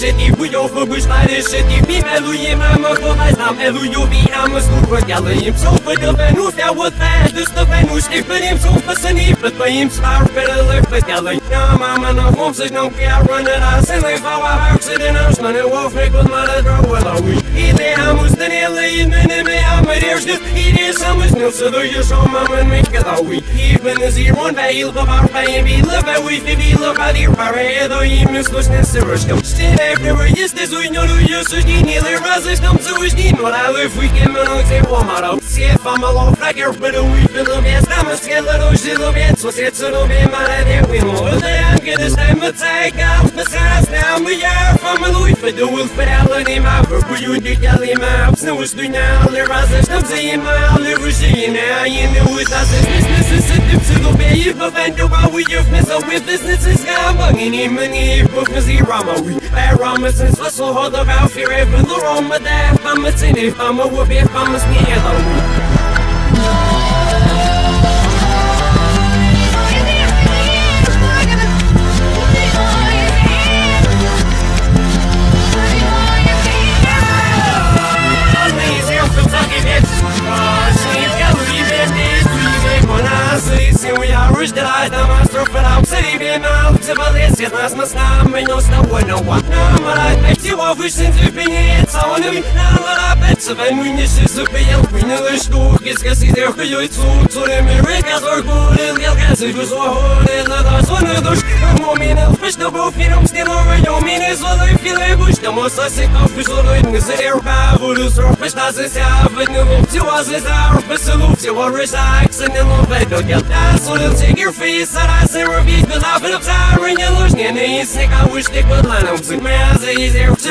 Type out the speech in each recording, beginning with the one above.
shëti Bujnë fë bëshmare shëti Mi e luje me më vou mais E lujo e o skur për gjallë Im shumë për të venu fja u të fedës të venu. Shtik për im shumë për sëni Për të im shtarë për e lëk për gjallë não mama në homë sësh não kja não rasë Në i fawa hërë së në shmë në wofë Në e lëvi I dhe hamus të një me Bedeerschrift, hier is hem is nul ze door je zoon, maar men weet het al wie. Hier ben is hier woon bij heel bepaald bij een wielen, bij wie veel wielen, bij die rare edo, je mis los net ze rustig. Stil everywhere, yes, dit hoe je nu doet, je zus niet, heel er was is, dan zo is niet, maar hij leeft, wie kan men ook zijn voor maar ook. Zie van mijn lof, lekker, maar hoe je veel op je, namens geen lero, zil op je, zo zit ze op je, maar hij neemt weer mooi. Обснуш дуня Лы разы там заима Лы ружи не Аины уйдасы Бизнесы сыты в цилубе И бавенду Бауев Меза with businesses Гамбang И не мне Бух Mazi Rama, we bad Rama since Whistle hold the valve fear even the Roma that I'm a tin if I'm a whoop if I'm a Rush that I the master for I'm saving now to balance it last must not me no snow no one? No but I bet you off wish since you've been here it's all new now what I bet so when we need to be able to the both you know still over your mean is what I feel I wish the most I sick of fish all in the air power to surface as it's have but no to us is our facility to our relax and then we'll bet to get that so they'll take your face that I say repeat the laugh of time and you lose and you sick I wish they could line up to me as easier to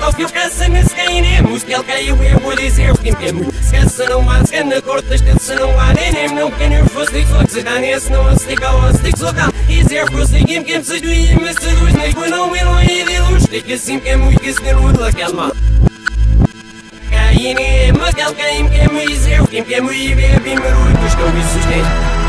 Esquecem nem se cairemos Que ele caiu e eu vou dizer que temos se não há, se na corte Esquece não há, nem nem não Que nervoso, digo só que se dá Nesse não se diga, ou se diga só cá E se que eu sei que me quemes as duas Mas se duas nem foi não, e não é de luz Diga assim que é muito que se derruda daquela mal Caí nem é, mas ele cai me quemes Eu que me quemes e bebe e maruto Estou e sustento